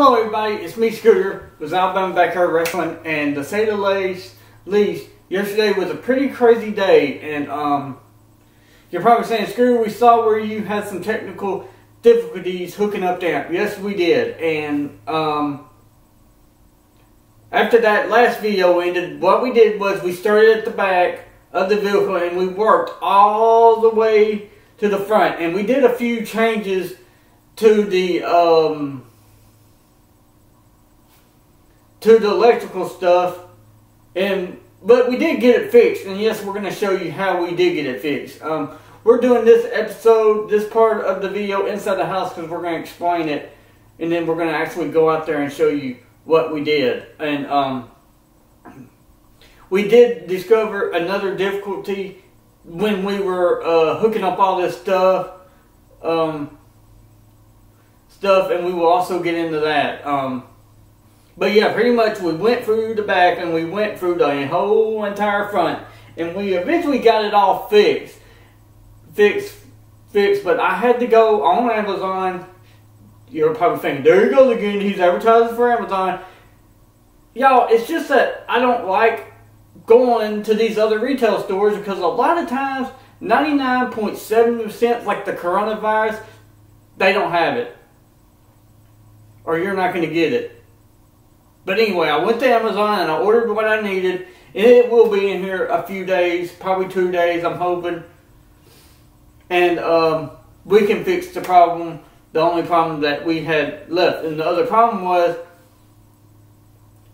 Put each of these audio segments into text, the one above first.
Hello everybody, it's me Scooter with Alabama Backyard Wrestling and to say the least, least, yesterday was a pretty crazy day and um, you're probably saying, Scooter, we saw where you had some technical difficulties hooking up the amp. Yes, we did. And um, after that last video ended, what we did was we started at the back of the vehicle and we worked all the way to the front and we did a few changes to the um, to the electrical stuff and but we did get it fixed and yes we're going to show you how we did get it fixed. Um, we're doing this episode this part of the video inside the house because we're going to explain it and then we're going to actually go out there and show you what we did. And um, we did discover another difficulty when we were uh, hooking up all this stuff um, stuff and we will also get into that. Um, but yeah, pretty much we went through the back and we went through the whole entire front. And we eventually got it all fixed. Fixed, fixed. But I had to go on Amazon. You're probably thinking, there he goes again. He's advertising for Amazon. Y'all, it's just that I don't like going to these other retail stores because a lot of times, 99.7% like the coronavirus, they don't have it. Or you're not going to get it. But anyway, I went to Amazon and I ordered what I needed. It will be in here a few days, probably two days, I'm hoping. And um, we can fix the problem, the only problem that we had left. And the other problem was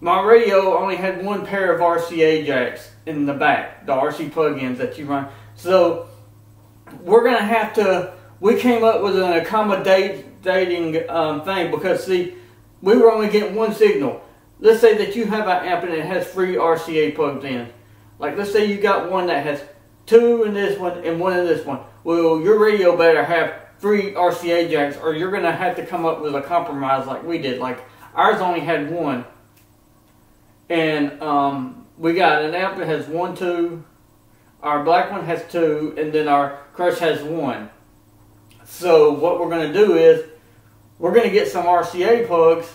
my radio only had one pair of RCA jacks in the back, the RC plugins that you run. So we're going to have to, we came up with an accommodating um, thing because, see, we were only getting one signal let's say that you have an amp and it has three RCA plugs in. Like let's say you got one that has two in this one and one in this one. Well, your radio better have three RCA jacks or you're going to have to come up with a compromise like we did. Like ours only had one. And um, we got an amp that has one, two. Our black one has two. And then our Crunch has one. So what we're going to do is we're going to get some RCA plugs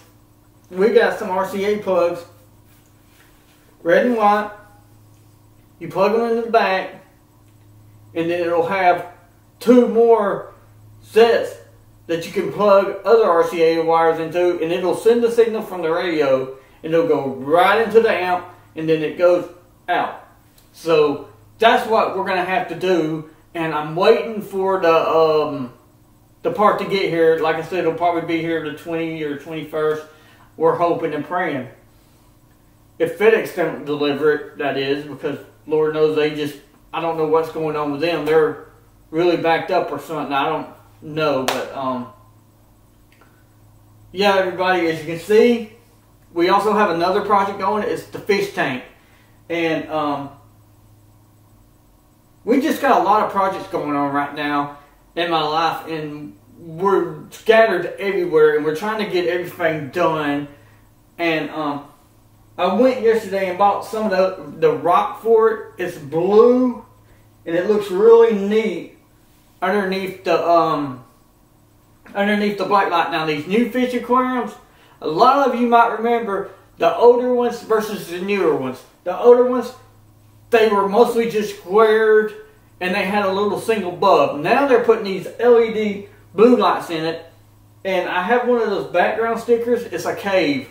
we got some RCA plugs, red and white. You plug them into the back, and then it'll have two more sets that you can plug other RCA wires into, and it'll send the signal from the radio, and it'll go right into the amp, and then it goes out. So that's what we're gonna have to do, and I'm waiting for the um, the part to get here. Like I said, it'll probably be here the 20 or 21st we're hoping and praying. If FedEx don't deliver it, that is, because Lord knows they just, I don't know what's going on with them. They're really backed up or something. I don't know, but, um, yeah, everybody, as you can see, we also have another project going. It's the fish tank. And, um, we just got a lot of projects going on right now in my life, and we're scattered everywhere and we're trying to get everything done. And um, I went yesterday and bought some of the, the rock for it. It's blue and it looks really neat underneath the um, underneath the black light. Now these new fish aquariums, a lot of you might remember the older ones versus the newer ones. The older ones, they were mostly just squared and they had a little single bulb. Now they're putting these LED blue lights in it. And I have one of those background stickers. It's a cave.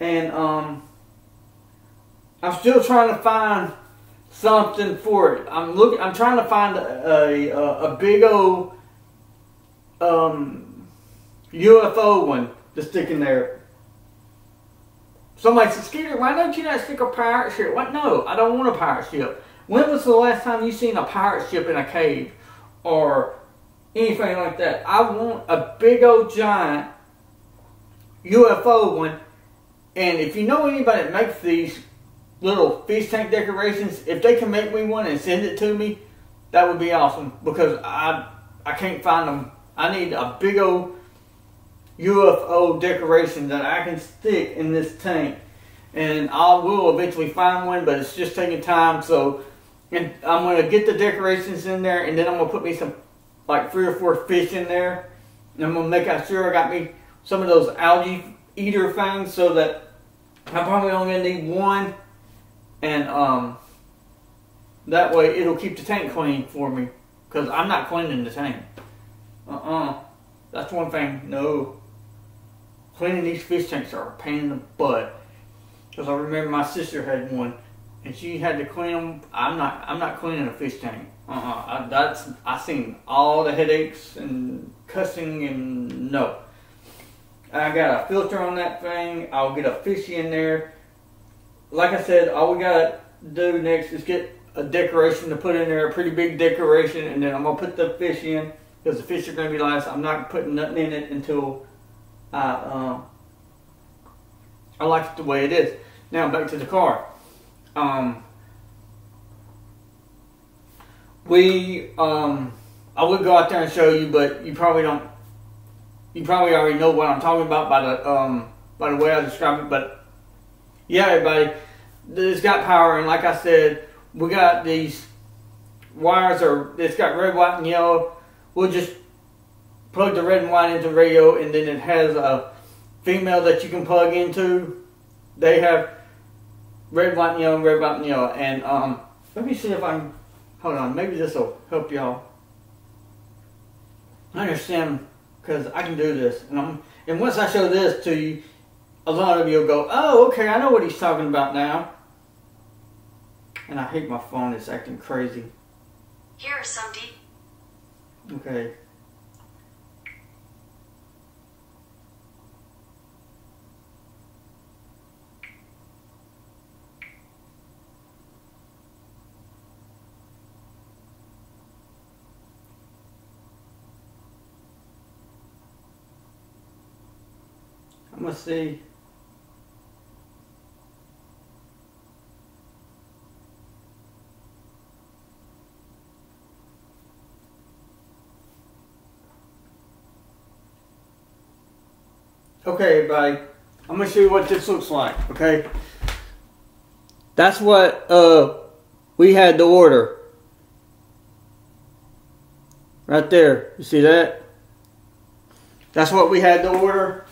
And um, I'm still trying to find something for it. I'm looking. I'm trying to find a a, a big old um, UFO one to stick in there. Somebody said, Skeeter, why don't you not stick a pirate ship? What? No, I don't want a pirate ship. When was the last time you seen a pirate ship in a cave? Or anything like that. I want a big old giant UFO one. And if you know anybody that makes these little fish tank decorations, if they can make me one and send it to me, that would be awesome. Because I I can't find them. I need a big old UFO decoration that I can stick in this tank. And I will eventually find one, but it's just taking time. So, and I'm going to get the decorations in there, and then I'm going to put me some like three or four fish in there. And I'm gonna make sure I got me some of those algae eater thing so that I'm probably only gonna need one, and um, that way it'll keep the tank clean for me, cause I'm not cleaning the tank. Uh-uh. That's one thing. No. Cleaning these fish tanks are a pain in the butt. Cause I remember my sister had one, and she had to clean them. I'm not. I'm not cleaning a fish tank. Uh-uh. I, that's. I seen all the headaches and cussing and no. I got a filter on that thing. I'll get a fishy in there. Like I said, all we gotta do next is get a decoration to put in there, a pretty big decoration, and then I'm gonna put the fish in because the fish are gonna be last. I'm not putting nothing in it until I um, I like it the way it is. Now back to the car. Um, we um, I would go out there and show you, but you probably don't. You probably already know what I'm talking about by the um, by the way I describe it. But yeah, everybody, it's got power, and like I said, we got these wires are it's got red, white, and yellow. We'll just plug the red and white into radio, and then it has a female that you can plug into. They have red, white, and yellow, red, white, and yellow. And um, let me see if I can. Hold on, maybe this will help y'all. I understand because I can do this, and I'm. And once I show this to you, a lot of you will go, "Oh, okay, I know what he's talking about now." And I hate my phone; it's acting crazy. Here are some deep. Okay. Gonna see. Okay, everybody. I'm gonna show you what this looks like. Okay. That's what uh we had to order. Right there. You see that? That's what we had to order.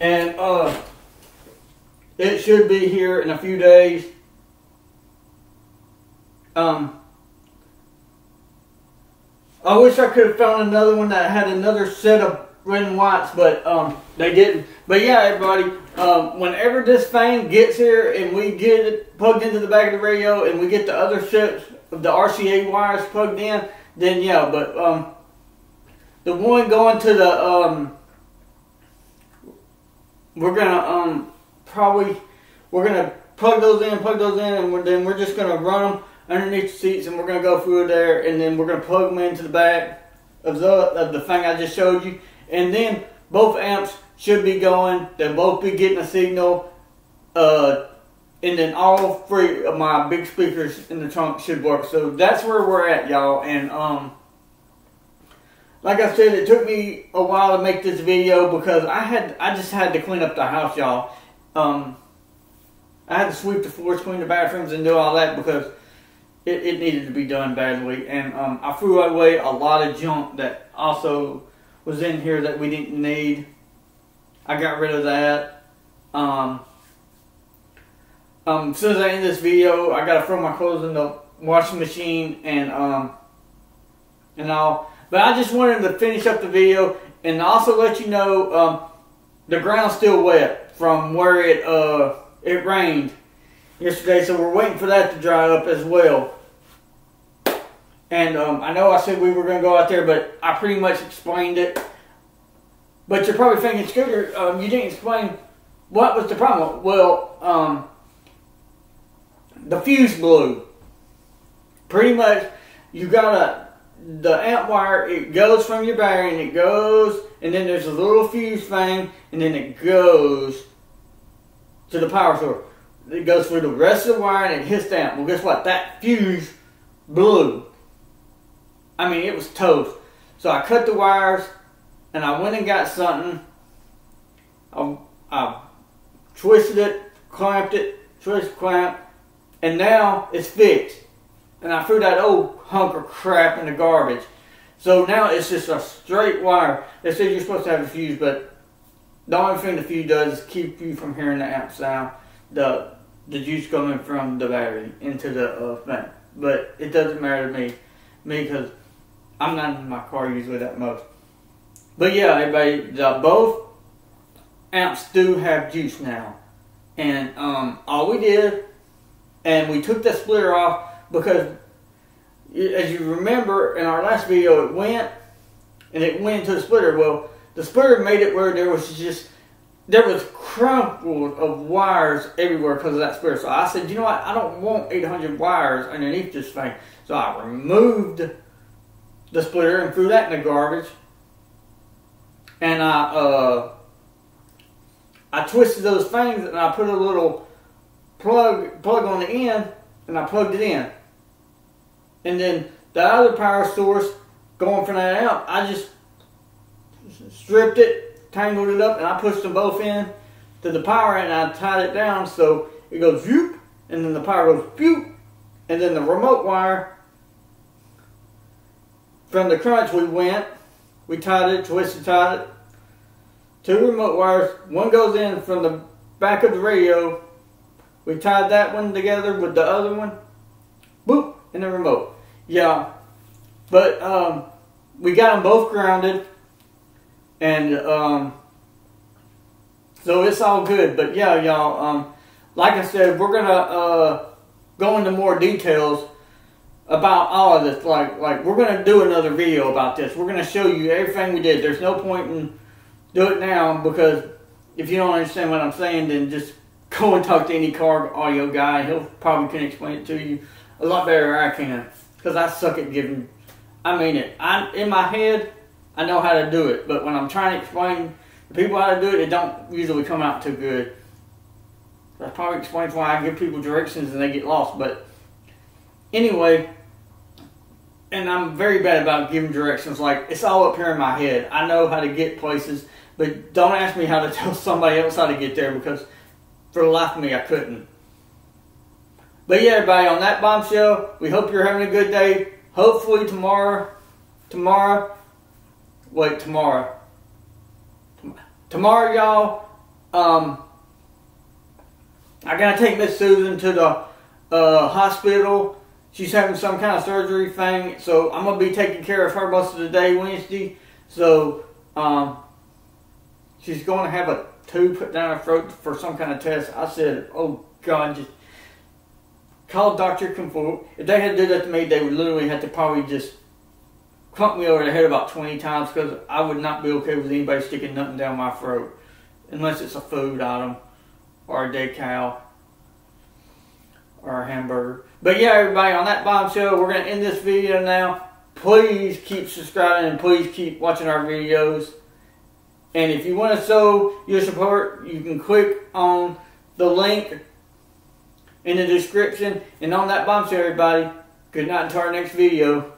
And uh it should be here in a few days. Um I wish I could have found another one that had another set of red and whites, but um, they didn't. But yeah, everybody, um, whenever this thing gets here and we get it plugged into the back of the radio and we get the other sets of the RCA wires plugged in, then yeah. But um, the one going to the um, we're gonna um probably we're gonna plug those in, plug those in, and we're, then we're just gonna run them underneath the seats, and we're gonna go through there, and then we're gonna plug them into the back of the of the thing I just showed you, and then both amps should be going. They'll both be getting a signal. Uh, and then all three of my big speakers in the trunk should work. So that's where we're at, y'all. And um, like I said, it took me a while to make this video because I had I just had to clean up the house, y'all. Um, I had to sweep the floors, clean the bathrooms, and do all that because it, it needed to be done badly. And um, I threw away a lot of junk that also was in here that we didn't need. I got rid of that. Um, um, as soon as I end this video, I gotta throw my clothes in the washing machine and um, and all. But I just wanted to finish up the video and also let you know um, the ground's still wet from where it uh it rained yesterday, so we're waiting for that to dry up as well. And um, I know I said we were going to go out there, but I pretty much explained it. But you're probably thinking, Scooter, um, you didn't explain what was the problem. Well, um, the fuse blew. Pretty much, you got a the amp wire. It goes from your battery, and it goes, and then there's a little fuse thing, and then it goes to the power source. It goes through the rest of the wire, and it hits the amp. Well, guess what? That fuse blew. I mean, it was toast. So I cut the wires, and I went and got something. I, I twisted it, clamped it, twist, clamp, and now it's fixed. And I threw that old hunk of crap in the garbage. So now it's just a straight wire. They said you're supposed to have a fuse, but the only thing the fuse does is keep you from hearing the amp sound, the the juice coming from the battery into the uh. But it doesn't matter to me, me because I'm not in my car usually that much. But yeah, everybody, the, both amps do have juice now, and um, all we did, and we took the splitter off because, as you remember in our last video, it went and it went into the splitter. Well, the splitter made it where there was just there was crumpled of wires everywhere because of that splitter. So I said, you know what? I don't want 800 wires underneath this thing. So I removed the splitter and threw that in the garbage. And I uh, I twisted those things and I put a little plug plug on the end and I plugged it in. And then the other power source going from that out, I just stripped it, tangled it up, and I pushed them both in to the power and I tied it down so it goes whoop, and then the power goes whoop, and then the remote wire from the crunch we went, we tied it, twisted, tied it. Two remote wires, one goes in from the back of the radio. We tied that one together with the other one. And the remote. Yeah, but um, we got them both grounded, and um, so it's all good. But yeah, y'all, um, like I said, we're gonna uh, go into more details about all of this. Like, like we're gonna do another video about this. We're gonna show you everything we did. There's no point in do it now because if you don't understand what I'm saying, then just go and talk to any car audio guy. He'll probably can explain it to you a lot better than I can because I suck at giving I mean it. I in my head, I know how to do it, but when I'm trying to explain to people how to do it, it don't usually come out too good. That probably explains why I give people directions and they get lost. But anyway, and I'm very bad about giving directions. Like it's all up here in my head. I know how to get places, but don't ask me how to tell somebody else how to get there because for the life of me, I couldn't. But yeah, everybody, on that bombshell, we hope you're having a good day hopefully tomorrow, tomorrow, wait, tomorrow, tomorrow, y'all, um, I gotta take Miss Susan to the uh, hospital. She's having some kind of surgery thing, so I'm gonna be taking care of her most of the day Wednesday. So, um, she's to have a tube put down her throat for some kind of test. I said, "Oh God, just call Dr. Comfort. If they had to do that to me, they would literally have to probably just clump me over the head about 20 times because I would not be okay with anybody sticking nothing down my throat unless it's a food item or a decal or a hamburger. But yeah, everybody, on that bombshell, we're going to end this video now. Please keep subscribing and please keep watching our videos. And if you want to show your support, you can click on the link in the description. And on that bombshell, everybody, good night until our next video.